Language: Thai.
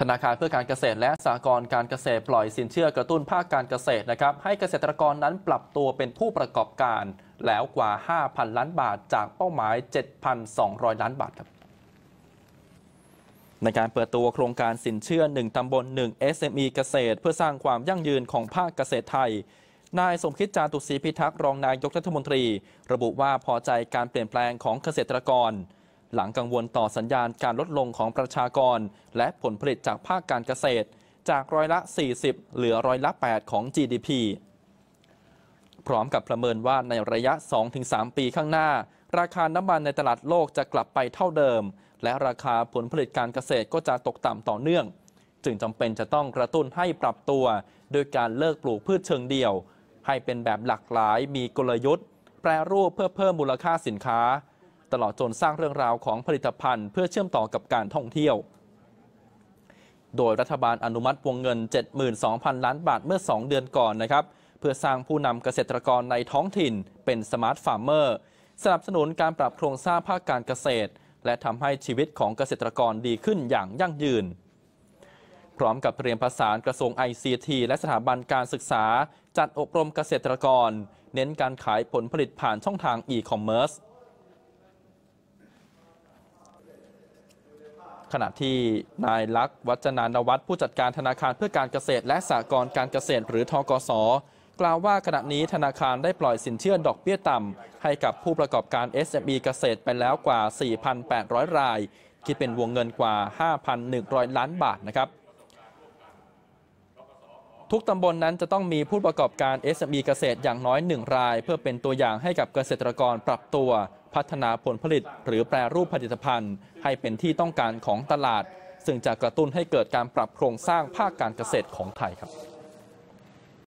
ธนาคารเพื่อการเกษตรและสหกรณ์การเกษตรปล่อยสินเชื่อกระตุ้นภาคการเกษตรนะครับให้เกษตรกรนั้นปรับตัวเป็นผู้ประกอบการ แล้วกว่า 5,000 ล้านบาทจากเป้าหมาย 7,200 ล้านบาทครับในการเปิดตัวโครงการสินเชื่อ 1 ตำบล 1 SME เกษตร เพื่อสร้างความยั่งยืนของภาคเกษตรไทย นายสมคิดจาตุศรีพิทักษ์รองนายกรัฐมนตรี ระบุว่าพอใจการเปลี่ยนแปลงของเกษตรกร หลังกังวลต่อสัญญาณการลดลงของประชากร และผลผลิตจากภาคการเกษตร จากร้อยละ 40 เหลือร้อยละ 8 ของ GDP พร้อมกับประเมินว่าในระยะ 2-3 ปีข้างหน้า ราคาน้ำมันในตลาดโลกจะกลับไปเท่าเดิม และราคาผลผลิตการเกษตรก็จะตกต่ำต่อเนื่อง จึงจำเป็นจะต้องกระตุ้นให้ปรับตัวโดยการเลิกปลูกพืชเชิงเดี่ยว ให้เป็นแบบหลากหลายมีกลยุทธ์ แปรรูปเพื่อเพิ่มมูลค่าสินค้า ตลอดจนสร้างเรื่องราวของผลิตภัณฑ์ เพื่อเชื่อมต่อกับการท่องเที่ยว โดยรัฐบาลอนุมัติวงเงิน 72,000 ล้านบาทเมื่อ 2 เดือนก่อนนะครับ เพื่อสร้างผู้นำเกษตรกรในท้องถิ่น เป็น Smart Farmer สนับสนุนการปรับโครงสร้างภาคการเกษตร และทำให้ชีวิตของเกษตรกรดีขึ้นอย่างยั่งยืน พร้อมกับเตรียมประสานกระทรวง ICT และสถาบันการศึกษา จัดอบรมเกษตรกร เน้นการขายผลผลิตผ่านช่องทาง e-commerce ขณะที่นายลักษณ์วัจนานวัฒน์ผู้จัดการธนาคารเพื่อการเกษตร และสหกรณ์การเกษตรหรือทกสกล่าวว่าขณะนี้ธนาคารได้ปล่อยสินเชื่อดอกเบี้ยต่ำ ให้กับผู้ประกอบการ SME เกษตรไปแล้วกว่า 4,800 ราย คิดเป็นวงเงินกว่า 5,100 ล้านบาทนะครับ ทุกตำบลนนั้นจะต้องมีผู้ประกอบการ SME เกษตรอย่างน้อย 1 ราย เพื่อเป็นตัวอย่างให้กับเกษตรกรปรับตัว พัฒนาผลผลิต หรือแปรรูปผลิตภัณฑ์ ให้เป็นที่ต้องการของตลาด ซึ่งจะกระตุ้นให้เกิดการปรับโครงสร้างภาคการเกษตรของไทยครับ